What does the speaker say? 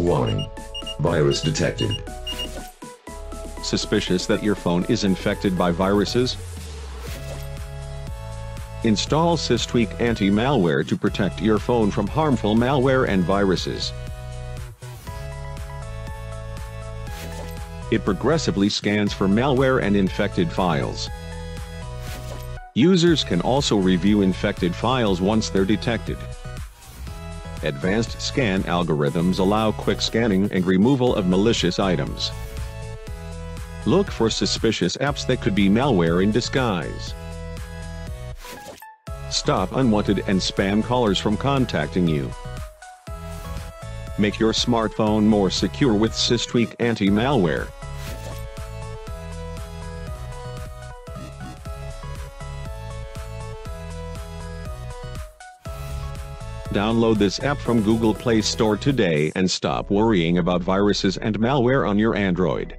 Warning. Virus detected. Suspicious that your phone is infected by viruses? Install SysTweak anti-malware to protect your phone from harmful malware and viruses. It progressively scans for malware and infected files. Users can also review infected files once they're detected. Advanced scan algorithms allow quick scanning and removal of malicious items. Look for suspicious apps that could be malware in disguise. Stop unwanted and spam callers from contacting you. Make your smartphone more secure with SysTweak anti-malware. Download this app from Google Play Store today and stop worrying about viruses and malware on your Android.